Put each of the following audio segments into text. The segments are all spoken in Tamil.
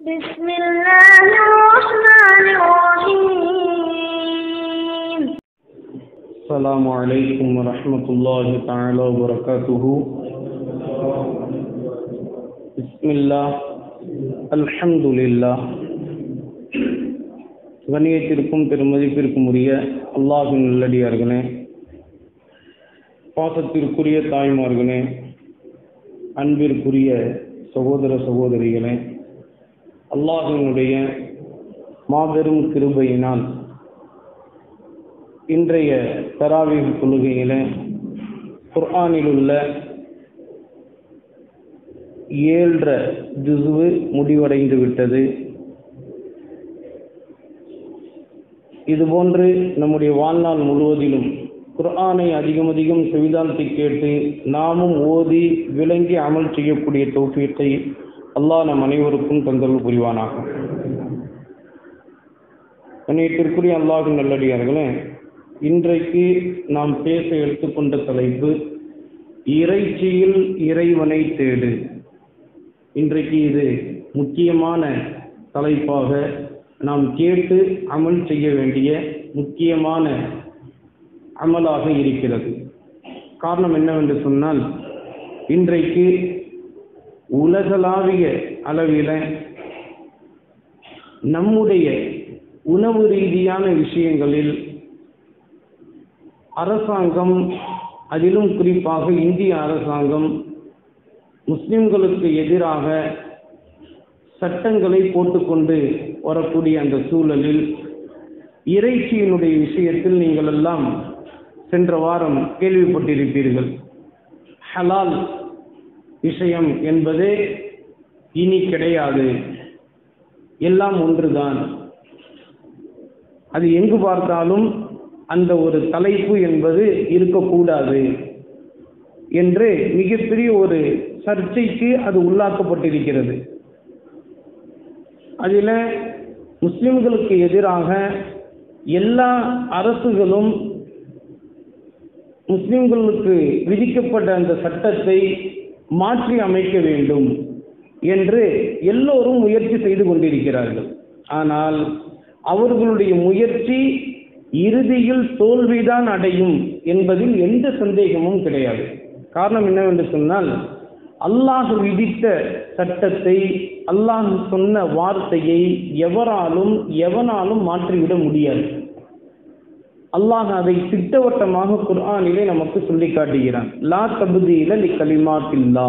بسم الله الرحمن الرحيم السلام عليكم ورحمة الله تعالى وبركاته بسم الله الحمد لله கண்ணியத்திற்கும் பெருமதிப்பிற்கும் உரிய அல்லாஹின் நல்லடியார்களே பாசத்திற்குரிய தாய்மார்களே அன்பிற்குரிய சகோதர சகோதரிகளே அல்லாஹினுடைய மாபெரும் கிருபையினால் இன்றைய தராவி கொள்கையில் குர்ஆனில் உள்ள ஏழரை ஜுசுவு முடிவடைந்து விட்டது. இதுபோன்று நம்முடைய வாழ்நாள் முழுவதிலும் குர்ஆனை அதிகம் அதிகம் செவிதாழ்த்தி கேட்டு நாமும் ஓதி விளங்கி அமல் செய்யக்கூடிய தௌஃபீத்தை அல்லாஹ் நம் அனைவருக்கும் தொந்தரவு புரிவானாக. நேற்றிற்குரிய அல்லாஹின் நல்லடியார்களே இன்றைக்கு நாம் பேச எடுத்துக்கொண்ட தலைப்பு இறைச்சியில் இறைவனை தேடு. இன்றைக்கு இது முக்கியமான தலைப்பாக நாம் கேட்டு அமல் செய்ய வேண்டிய முக்கியமான அமலாக இருக்கிறது. காரணம் என்னவென்று சொன்னால் இன்றைக்கு உலகளாவிய அளவில் நம்முடைய உணவு ரீதியான விஷயங்களில் அரசாங்கம் அதிலும் குறிப்பாக இந்திய அரசாங்கம் முஸ்லிம்களுக்கு எதிராக சட்டங்களை போட்டுக்கொண்டு வரக்கூடிய அந்த சூழலில் இறைச்சியினுடைய விஷயத்தில் நீங்கள் எல்லாம் சென்ற வாரம் கேள்விப்பட்டிருப்பீர்கள். ஹலால் விஷயம் என்பது இனி கிடையாது. எல்லாம் ஒன்றுதான். அது எங்கு பார்த்தாலும் அந்த ஒரு தலைப்பு என்பது இருக்கக்கூடாது என்று மிகப்பெரிய ஒரு சர்ச்சைக்கு அது உள்ளாக்கப்பட்டிருக்கிறது. அதில் முஸ்லிம்களுக்கு எதிராக எல்லா அரசுகளும் முஸ்லிம்களுக்கு விதிக்கப்பட்ட அந்த சட்டத்தை மாற்றி அமைக்க வேண்டும் என்று எல்லோரும் முயற்சி செய்து கொண்டிருக்கிறார்கள். ஆனால் அவர்களுடைய முயற்சி இறுதியில் தோல்விதான் அடையும் என்பதில் எந்த சந்தேகமும் கிடையாது. காரணம் என்னவென்று சொன்னால் அல்லாஹ் விதித்த சட்டத்தை அல்லாஹ் சொன்ன வார்த்தையை எவராலும் எவனாலும் மாற்றிவிட முடியாது. அல்லாஹ் அதை திட்டவட்டமாக குர்ஆனிலே நமக்கு சொல்லி காட்டுகிறான். லா தபுதீல லி கலிமாத்தில்லா.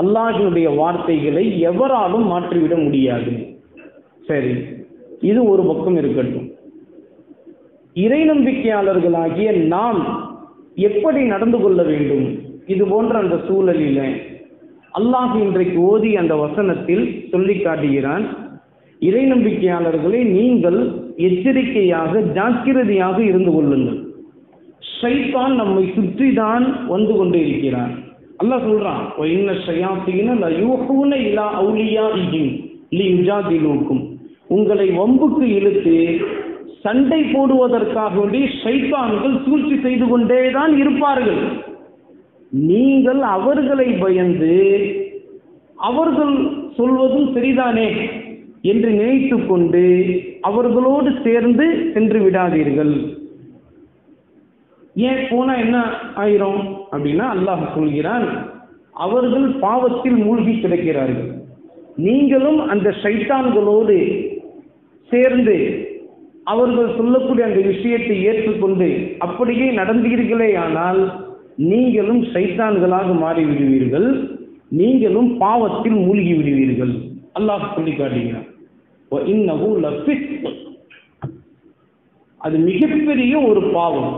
அல்லாஹினுடைய வார்த்தைகளை எவராலும் மாற்றிவிட முடியாது. சரி இது ஒரு பக்கம் இருக்கட்டும். இறை நம்பிக்கையாளர்களாகிய நாம் எப்படி நடந்து கொள்ள வேண்டும்? இது போன்ற அந்த சூழலில அல்லாஹ் இன்றைக்கு ஓதி அந்த வசனத்தில் சொல்லி காட்டுகிறான். இறை நம்பிக்கையாளர்களை நீங்கள் எச்சரிக்கையாக ஜாக்கிரதையாக இருந்து கொள்ளுங்கள். ஷைத்தான் நம்மை சுற்றி தான் வந்து கொண்டு இருக்கிறான். அல்லாஹ் சொல்றான் இன்ன ஷயாத்தீன லயூஹூன இலா அவுலியா இஹிம் லி யுஜாதிலூக்கும் உங்களை வம்புக்கு இழுத்து சண்டை போடுவதற்காக வேண்டி ஷைத்தான்கள் சூழ்ச்சி செய்து கொண்டே தான் இருப்பார்கள். நீங்கள் அவர்களை பயந்து அவர்கள் சொல்வதும் சரிதானே? என்று நினைத்து கொண்டு அவர்களோடு சேர்ந்து சென்று விடாதீர்கள். ஏன் போனா என்ன ஆயிரும்? அப்படின்னா அல்லாஹ் சொல்கிறான் அவர்கள் பாவத்தில் மூழ்கி கிடக்கிறார்கள். நீங்களும் அந்த சைத்தான்களோடு சேர்ந்து அவர்கள் சொல்லக்கூடிய அந்த விஷயத்தை ஏற்றுக்கொண்டு அப்படியே நடந்தீர்களே ஆனால் நீங்களும் சைத்தான்களாக மாறிவிடுவீர்கள். நீங்களும் பாவத்தில் மூழ்கி விடுவீர்கள். அல்லாஹ் சொல்லி காட்டுகிறார் அது மிகப்பெரிய ஒரு பாவம்.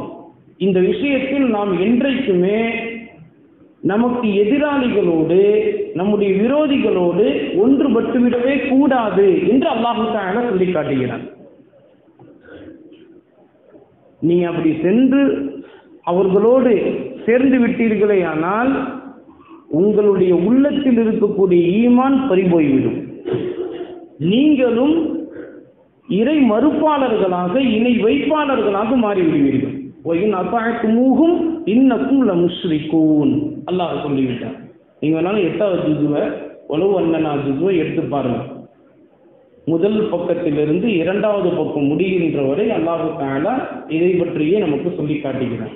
இந்த விஷயத்தில் நாம் என்றைக்குமே நமக்கு எதிராளிகளோடு நம்முடைய விரோதிகளோடு ஒன்றுபட்டுவிடவே கூடாது என்று அல்லாஹு தான சொல்லி காட்டுகிறான். நீ அப்படி சென்று அவர்களோடு சேர்ந்து விட்டீர்களே ஆனால் உங்களுடைய உள்ளத்தில் இருக்கக்கூடிய ஈமான் பறிபோய்விடும். நீங்களும் இறை மறுப்பாளர்களாக இணை வைப்பாளர்களாக மாறிவிடுவீர்கள். ஒயின் அப்பாயக்குமூகும் இன்னக்கும் ல அல்லாஹ் சொல்லிவிட்டார் நீங்க வேணாலும் எட்டாவது ஜுதுவை உழவு அண்ணனா ஜுதுவை எடுத்து பாருங்க முதல் பக்கத்திலிருந்து இரண்டாவது பக்கம் முடிகின்ற வரை அல்லாஹு தாலா இதை பற்றியே நமக்கு சொல்லி காட்டுகிறார்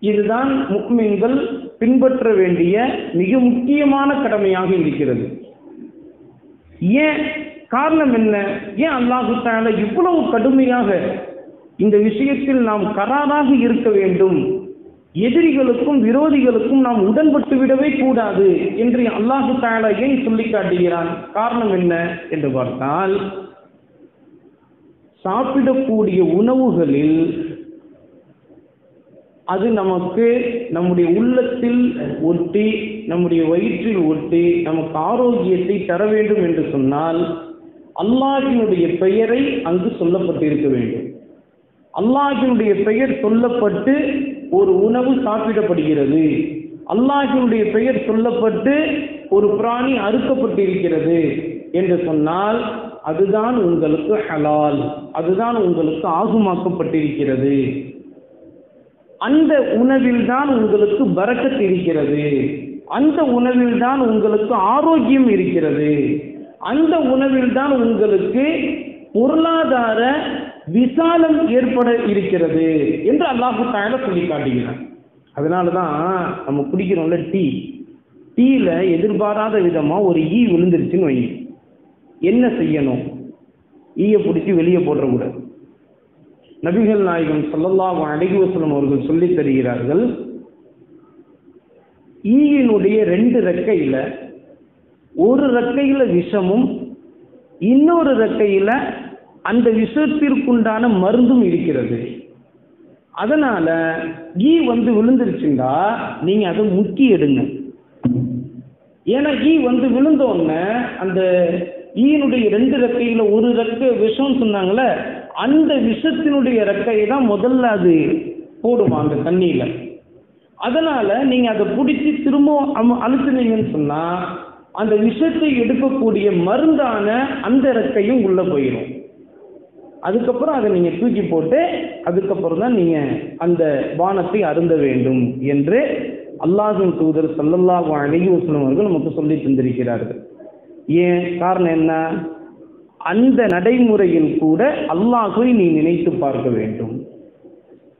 இதுதான் முக்மீன்கள் பின்பற்ற வேண்டிய மிக முக்கியமான கடமையாக இருக்கிறது. ஏன் காரணம் என்ன? ஏன் அல்லாஹு தாலா இவ்வளவு கடுமையாக இந்த விஷயத்தில் நாம் கராராக இருக்க வேண்டும்? எதிரிகளுக்கும் விரோதிகளுக்கும் நாம் உடன்பட்டு விடவே கூடாது என்று அல்லாஹு தாலா ஏன் சொல்லி காட்டுகிறான்? காரணம் என்ன என்று பார்த்தால் சாப்பிடக்கூடிய உணவுகளில் அது நமக்கு நம்முடைய உள்ளத்தில் ஒட்டி நம்முடைய வயிற்றில் ஒட்டி நமக்கு ஆரோக்கியத்தை தர வேண்டும் என்று சொன்னால் அல்லாஹினுடைய பெயரை அங்கு சொல்லப்பட்டிருக்க வேண்டும். அல்லாஹினுடைய பெயர் சொல்லப்பட்டு ஒரு உணவு சாப்பிடப்படுகிறது. அல்லாஹினுடைய பெயர் சொல்லப்பட்டு ஒரு பிராணி அறுக்கப்பட்டிருக்கிறது என்று சொன்னால் அதுதான் உங்களுக்கு ஹலால் அதுதான் உங்களுக்கு ஆகுமாக்கப்பட்டிருக்கிறது. அந்த உணவில் தான் உங்களுக்கு பறக்கத் இருக்கிறது. அந்த உணவில் தான் உங்களுக்கு ஆரோக்கியம் இருக்கிறது. அந்த உணவில் தான் உங்களுக்கு பொருளாதார விசாலம் ஏற்பட இருக்கிறது என்று அல்லாஹு தாயில சொல்லி காட்டுகிறார் அதனால தான் நம்ம குடிக்கிறோம்ல டீ. டீயில் எதிர்பாராத விதமாக ஒரு ஈ விழுந்துருச்சுன்னு வைங்க. என்ன செய்யணும்? ஈயை பிடிச்சி வெளியே போட்டுறக்கூடாது. நபிகள் நாயகம் ஸல்லல்லாஹு அலைஹி வசலம் அவர்கள் சொல்லித் தருகிறார்கள் ஈயினுடைய ரெண்டு ரெக்கையில் ஒரு ரெக்கையில் விஷமும் இன்னொரு ரெக்கையில் அந்த விஷத்திற்குண்டான மருந்தும் இருக்கிறது. அதனால ஈ வந்து விழுந்துருச்சுண்டா நீங்கள் அதை முக்கி எடுங்க. ஏன்னா ஈ வந்து விழுந்தோடனே அந்த ஈயினுடைய ரெண்டு ரெக்கையில் ஒரு ரெக்கை விஷம் சொன்னாங்களே அந்த விஷத்தினுடைய ரெக்கையை தான் முதல்ல அது போடுவாங்க தண்ணியில். அதனால நீங்க அதை பிடிச்சி திரும்ப அம- அழுத்துனீங்கன்னு சொன்னா அந்த விஷத்தை எடுக்கக்கூடிய மருந்தான அந்த இறக்கையும் உள்ள போயிடும் அதுக்கப்புறம் அதை நீங்க தூக்கி போட்டு அதுக்கப்புறம் தான் நீங்க அந்த பானத்தை அருந்த வேண்டும் என்று அல்லாஹின் தூதர் சல்லல்லாஹ் அழகி வஸல்லம் அவர்கள் நமக்கு சொல்லி தந்திருக்கிறார்கள். ஏன்? காரணம் என்ன? அந்த நடைமுறையில் கூட அல்லாஹை நீ நினைத்து பார்க்க வேண்டும்.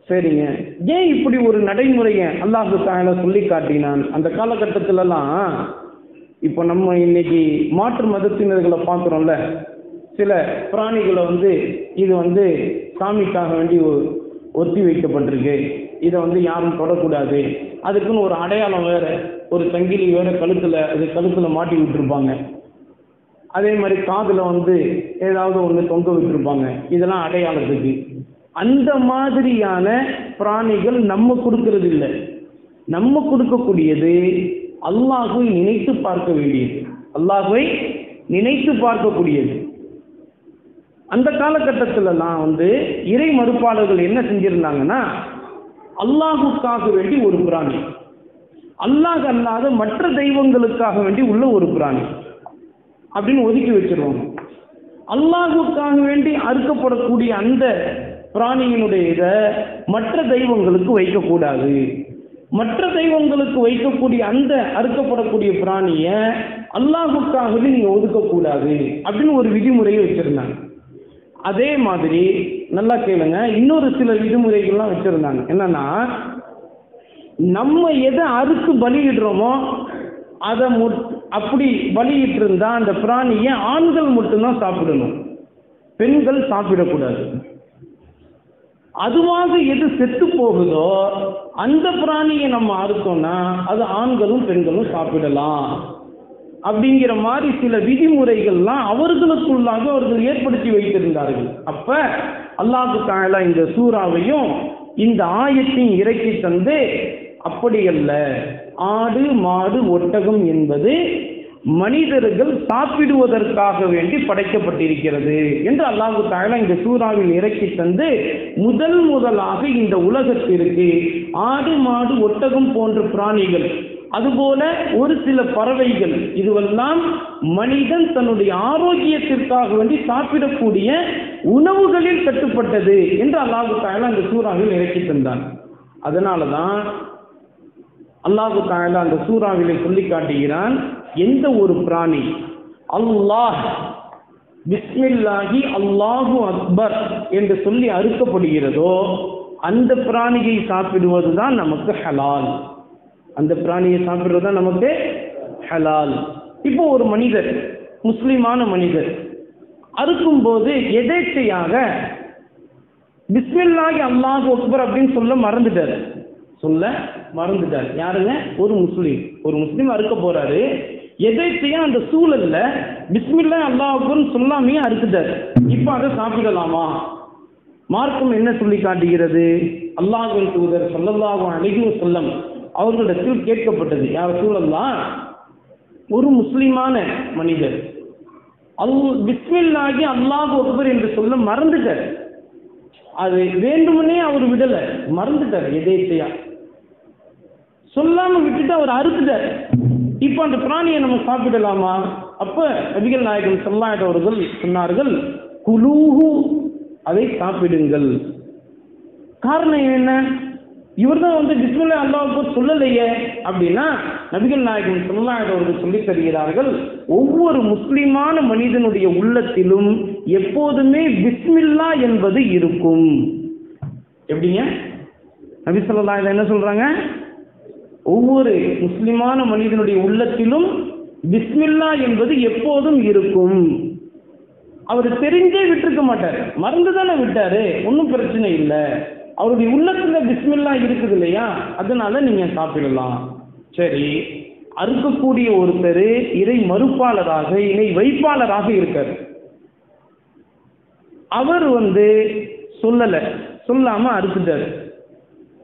சரிங்க. ஏன் இப்படி ஒரு நடைமுறையை அல்லாஹு தாயில சொல்லி காட்டினான்? அந்த காலகட்டத்திலலாம் இப்போ நம்ம இன்னைக்கு மாற்று மதத்தினர்களை பார்க்குறோம்ல சில பிராணிகளை வந்து இது வந்து சாமிக்காக வேண்டி ஒ- ஒத்தி வைக்கப்பட்டிருக்கு. இதை வந்து யாரும் தொடக்கூடாது. அதுக்குன்னு ஒரு அடையாளம் வேற ஒரு சங்கிலி வேற கழுத்தில் அது கழுத்தில் மாட்டி விட்டுருப்பாங்க. அதே மாதிரி காதில் வந்து ஏதாவது ஒன்று தொங்க விட்டுருப்பாங்க. இதெல்லாம் அடையாளத்துக்கு. அந்த மாதிரியான பிராணிகள் நம்ம கொடுக்கறது இல்லை நம்ம கொடுக்கக்கூடியது அல்லாஹுவை நினைத்து பார்க்க வேண்டியது. அல்லாஹுவை நினைத்து பார்க்கக்கூடியது. அந்த காலகட்டத்திலலாம் வந்து இறை மறுப்பாளர்கள் என்ன செஞ்சிருந்தாங்கன்னா அல்லாஹுக்காக வேண்டி ஒரு பிராணி அல்லாஹ் அல்லாத மற்ற தெய்வங்களுக்காக வேண்டி உள்ள ஒரு பிராணி அப்படின்னு ஒதுக்கி வச்சிருவாங்க. அல்லாஹுக்காக வேண்டி அறுக்கப்படக்கூடிய அந்த பிராணியினுடைய இதை மற்ற தெய்வங்களுக்கு வைக்கக்கூடாது. மற்ற தெய்வங்களுக்கு வைக்கக்கூடிய அந்த அறுக்கப்படக்கூடிய பிராணியை அல்லாஹுக்காகவே நீங்க ஒதுக்கக்கூடாது அப்படின்னு ஒரு விதிமுறையை வச்சிருந்தாங்க. அதே மாதிரி நல்லா கேளுங்க இன்னொரு சில விதிமுறைகள்லாம் வச்சிருந்தாங்க. என்னன்னா நம்ம எதை அறுத்து பலியிடுறோமோ அதை முட் அப்படி பலியிட்டு இருந்தா அந்த பிராணியை ஆண்கள் மட்டும்தான் சாப்பிடணும். பெண்கள் சாப்பிடக்கூடாது. அதுவாக எது செத்து போகுதோ அந்த பிராணியை நம்ம அறுத்தோம்னா அது ஆண்களும் பெண்களும் சாப்பிடலாம். அப்படிங்கிற மாதிரி சில விதிமுறைகள்லாம் அவர்களுக்குள்ளாக அவர்கள் ஏற்படுத்தி வைத்திருந்தார்கள். அப்ப அல்லாஹு தாயலா இந்த சூறாவையும் இந்த ஆயத்தையும் இறக்கி தந்து அப்படியல்ல ஆடு மாடு ஒட்டகம் என்பது மனிதர்கள் சாப்பிடுவதற்காக வேண்டி படைக்கப்பட்டிருக்கிறது என்று அல்லாஹு தாயலா இந்த சூறாவில் இறக்கி தந்து முதல் முதலாக இந்த உலகத்திற்கு ஆடு மாடு ஒட்டகம் போன்ற பிராணிகள் அதுபோல ஒரு சில பறவைகள் இதுவெல்லாம் மனிதன் தன்னுடைய ஆரோக்கியத்திற்காக வேண்டி சாப்பிடக்கூடிய உணவுகளில் கட்டுப்பட்டது என்று அல்லாஹு தாயலா அந்த சூறாவில் இறக்கி தந்தான். அதனால தான் அல்லாஹு தாயலா அந்த சூறாவிலே சொல்லி காட்டுகிறான் எந்த ஒரு பிராணி? அல்லாஹ். பிஸ்மில்லாஹி அல்லாஹு அக்பர் என்று சொல்லி அறுக்கப்படுகிறதோ அந்த பிராணியை சாப்பிடுவது தான் நமக்கு ஹலால். அந்த பிராணியை சாப்பிடுவது தான் நமக்கு ஹலால். இப்போ ஒரு மனிதர் முஸ்லிமான மனிதர் அறுக்கும் போது எதேச்சையாக பிஸ்மில்லாஹி அல்லாஹு அக்பர் அப்படின்னு சொல்ல மறந்துட்டார். சொல்ல மறந்துட்டார். யாருங்க? ஒரு முஸ்லீம். ஒரு முஸ்லீம் அறுக்க போறாரு. எதேச்சையா அந்த சூழல்ல பிஸ்மில்லா அல்லாஹ் சொல்லாமையே அறுத்துட்டார். இப்போ அதை சாப்பிடலாமா? மார்க்கம் என்ன சொல்லி காட்டுகிறது? அல்லாஹுவின் தூதர் சொல்லல்லாஹு அழகிய சொல்லம் அவர்களிடத்தில் கேட்கப்பட்டது. யார் சூழல்லாம் ஒரு முஸ்லிமான மனிதர். பிஸ்மில்லாகி அல்லாஹ் ஒருவர் என்று சொல்ல மறந்துட்டார். அது வேண்டுமனே அவர் விடல. மறந்துட்டார் எதேச்சையா சொல்லாம விட்டுட்டு அவர் அறுத்துட்டார். இப்போ அந்த பிராணியை நம்ம சாப்பிடலாமா? அப்ப நபிகள் நாயகன் சொல்லாயிட்ட அவர்கள் சொன்னார்கள் குலூஹு அதை சாப்பிடுங்கள். காரணம் என்ன? இவர் தான் வந்து பிஸ்மில்லா அல்லாவுக்கு சொல்லலையே அப்படின்னா நபிகள் நாயகன் சொல்லாயிட்ட அவர்கள் தருகிறார்கள் ஒவ்வொரு முஸ்லிமான மனிதனுடைய உள்ளத்திலும் எப்போதுமே பிஸ்மில்லா என்பது இருக்கும். எப்படிங்க? நபி சொல்லா என்ன சொல்றாங்க? ஒவ்வொரு முஸ்லிமான மனிதனுடைய உள்ளத்திலும் பிஸ்மில்லா என்பது எப்போதும் இருக்கும். அவர் தெரிஞ்சே விட்டுருக்க மாட்டார். மறந்து தானே விட்டாரு. ஒன்றும் பிரச்சனை இல்லை. அவருடைய உள்ளத்துல பிஸ்மில்லா இருக்குது இல்லையா? அதனால நீங்க சாப்பிடலாம். சரி. அறுக்கக்கூடிய ஒருத்தர் இறை மறுப்பாளராக இணை வைப்பாளராக இருக்கார். அவர் வந்து சொல்லலை. சொல்லாம அறுத்துட்டார்.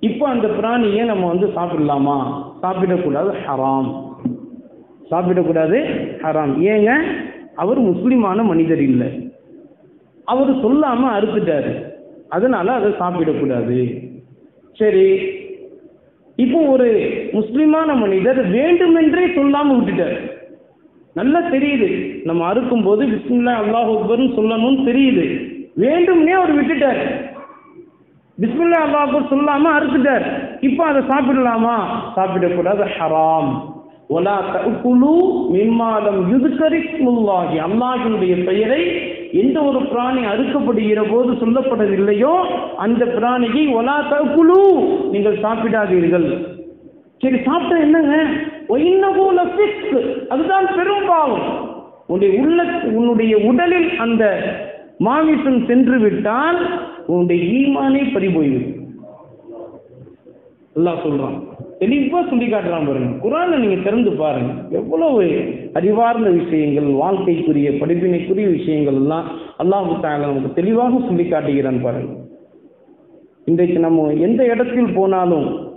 இப்போ அந்த பிராணியை நம்ம வந்து சாப்பிடலாமா? சாப்பிடக்கூடாது ஹராம். சாப்பிடக்கூடாது ஹராம். ஏங்க? அவர் முஸ்லிமான மனிதர் இல்லை. அவர் சொல்லாம அறுத்துட்டாரு. அதனால அதை சாப்பிடக்கூடாது. சரி. இப்போ ஒரு முஸ்லிமான மனிதர் வேண்டுமென்றே சொல்லாம விட்டுட்டார். நல்லா தெரியுது. நம்ம அறுக்கும் போது விஸ்மில்லா அல்லாஹ் அக்பர்னு சொல்லணும்னு தெரியுது. வேண்டும்னே அவர் விட்டுட்டார். பிஸ்மில்லா அல்லாஹ் சொல்லாம அறுத்துட்டார். இப்போ அதை சாப்பிடலாமா? சாப்பிடக்கூடாது ஹராம். ஒலா தகுலு மின்மாதம் யுதுக்கரிக்குள்ளாகி அல்லாஹினுடைய பெயரை எந்த ஒரு பிராணி அறுக்கப்படுகிற போது சொல்லப்படவில்லையோ அந்த பிராணியை ஒலா தகுலு நீங்கள் சாப்பிடாதீர்கள். சரி சாப்பிட்டா என்னங்க? ஒயின்னபூல ஃபிஸ்க் அதுதான் பெரும் பாவம் உன்னுடைய உள்ள உன்னுடைய உடலில் அந்த மாமிசம் சென்று விட்டால் உன்னுடைய ஈமானே பறி போய்விடும். அல்லாஹ் சொல்றான். தெளிவா சொல்லி காட்டுறான் பாருங்க. குரானை நீங்க திறந்து பாருங்க. எவ்வளவு அறிவார்ந்த விஷயங்கள் வாழ்க்கைக்குரிய படிப்பினைக்குரிய விஷயங்கள் எல்லாம் அல்லாஹு நமக்கு தெளிவாக சொல்லி காட்டுகிறான் பாருங்க. இன்றைக்கு நம்ம எந்த இடத்தில் போனாலும்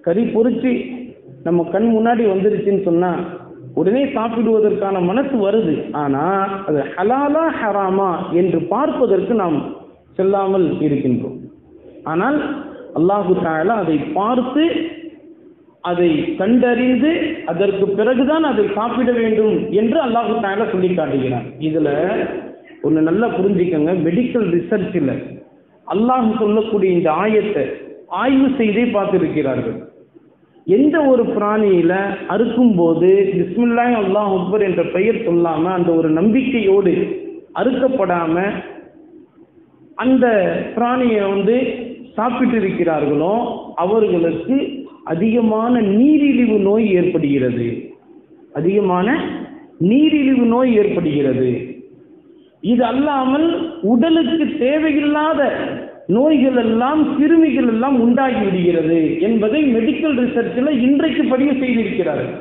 கறி பொறிச்சு நம்ம கண் முன்னாடி வந்துருச்சுன்னு சொன்னா உடனே சாப்பிடுவதற்கான மனசு வருது. ஆனா அது ஹலாலா ஹராமா என்று பார்ப்பதற்கு நாம் செல்லாமல் இருக்கின்றோம். ஆனால் அல்லாஹு தாலா அதை பார்த்து அதை கண்டறிந்து அதற்கு பிறகுதான் அதை சாப்பிட வேண்டும் என்று அல்லாஹு தாலா சொல்லி காட்டுகிறான். இதுல ஒன்று நல்லா புரிஞ்சுக்கங்க. மெடிக்கல் ரிசர்ச்சில் அல்லாஹ் சொல்லக்கூடிய இந்த ஆயத்தை ஆய்வு செய்தே பார்த்திருக்கிறார்கள். எந்த ஒரு பிராணியில அறுக்கும் போது பிஸ்மில்லாய் அல்லாஹ் அக்பர் என்ற பெயர் சொல்லாம அந்த ஒரு நம்பிக்கையோடு அறுக்கப்படாம அந்த பிராணியை வந்து சாப்பிட்டு இருக்கிறார்களோ அவர்களுக்கு அதிகமான நீரிழிவு நோய் ஏற்படுகிறது. அதிகமான நீரிழிவு நோய் ஏற்படுகிறது. இது அல்லாமல் உடலுக்கு தேவையில்லாத நோய்கள் எல்லாம் கிருமிகள் எல்லாம் உண்டாகி விடுகிறது என்பதை மெடிக்கல் ரிசர்ச்சில் இன்றைக்கு பதிவு செய்திருக்கிறார்கள்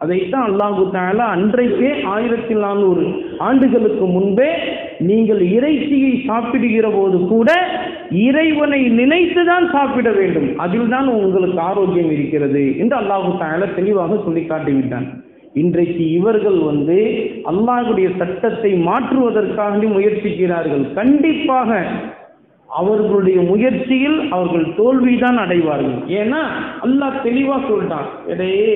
அதைத்தான் அல்லாஹு தாலா அன்றைக்கே ஆயிரத்தி நானூறு ஆண்டுகளுக்கு முன்பே நீங்கள் இறைச்சியை சாப்பிடுகிற போது கூட இறைவனை நினைத்துதான் சாப்பிட வேண்டும். அதில் தான் உங்களுக்கு ஆரோக்கியம் இருக்கிறது என்று அல்லாஹு தாலா தெளிவாக சொல்லி காட்டிவிட்டான் இன்றைக்கு இவர்கள் வந்து அல்லாஹுடைய சட்டத்தை மாற்றுவதற்காக முயற்சிக்கிறார்கள். கண்டிப்பாக அவர்களுடைய முயற்சியில் அவர்கள் தோல்விதான் அடைவார்கள். ஏன்னா அல்லாஹ் தெளிவா சொல்லிட்டான் இடையே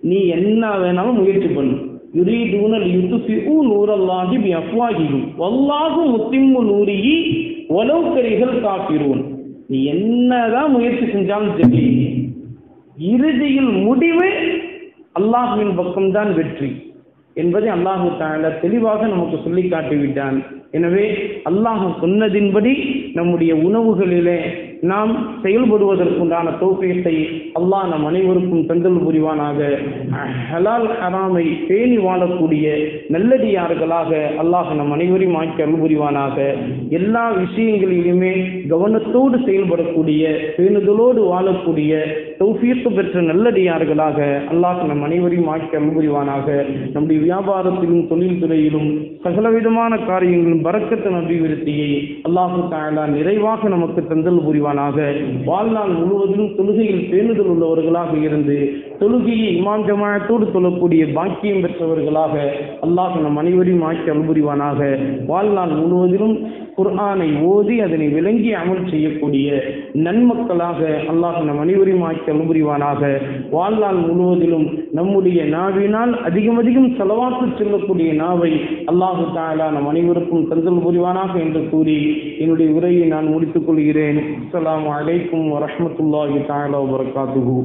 நீ என்ன வேணாலும் முயற்சி பண்ணு. யுரீதூனல் யுத்துஃபிஉ நூரல்லாஹி பி அஃப்வாஹிஹிம் வல்லாஹு முத்திம்மு நூரிஹி வலவ் கரிகள் காஃபிரூன். நீ என்னதான் முயற்சி செஞ்சாலும் சரி இறுதியில் முடிவு அல்லாஹுவின் பக்கம்தான் வெற்றி. என்பதை அல்லாஹு தாலா தெளிவாக நமக்கு சொல்லி காட்டிவிட்டான். எனவே அல்லாஹ் சொன்னதின்படி நம்முடைய உணவுகளிலே நாம் செயல்படுவதற்குண்டான தோப்பியத்தை அல்லாஹ் நம் அனைவருக்கும் தந்தல் புரிவானாக. ஹலால் ஹராமை பேணி வாழக்கூடிய நல்லடியார்களாக அல்லாஹ் நம் அனைவரையும் ஆக்கி அருள் புரிவானாக. எல்லா விஷயங்களிலுமே கவனத்தோடு செயல்படக்கூடிய பேணுதலோடு வாழக்கூடிய தௌஃபீக்கு பெற்ற நல்லடியார்களாக அல்லாஹ் நம் அனைவரையும் ஆக்கி அருள் புரிவானாக நம்முடைய வியாபாரத்திலும் தொழில் துறையிலும் சகலவிதமான காரியங்களும் பறக்கத்தின் அபிவிருத்தியை அல்லாஹு தாயலா நிறைவாக நமக்கு தந்தல் புரிவானாக. வாழ்நாள் முழுவதும் தொழுகையில் பேணுதல் உள்ளவர்களாக இருந்து தொழுகையை இமாம் ஜமாயத்தோடு தொழக்கூடிய பாக்கியம் பெற்றவர்களாக அல்லாஹ் நம் அனைவரையும் ஆக்கி அருள் வாழ்நாள் முழுவதிலும் குர்ஆனை ஓதி அதனை விளங்கி அமல் செய்யக்கூடிய நன்மக்களாக அல்லாஹ் நம் அனைவரையும் ஆக்கி அருள் வாழ்நாள் முழுவதிலும் நம்முடைய நாவினால் அதிகம் அதிகம் செலவாக்கு செல்லக்கூடிய நாவை அல்லாஹு தாலா நம் அனைவருக்கும் தந்தல் புரிவானாக என்று கூறி என்னுடைய உரையை நான் முடித்துக் கொள்கிறேன். அஸ்லாம் வலைக்கம் வரமத்துல்லாஹி தஆலா வரகாத்துகு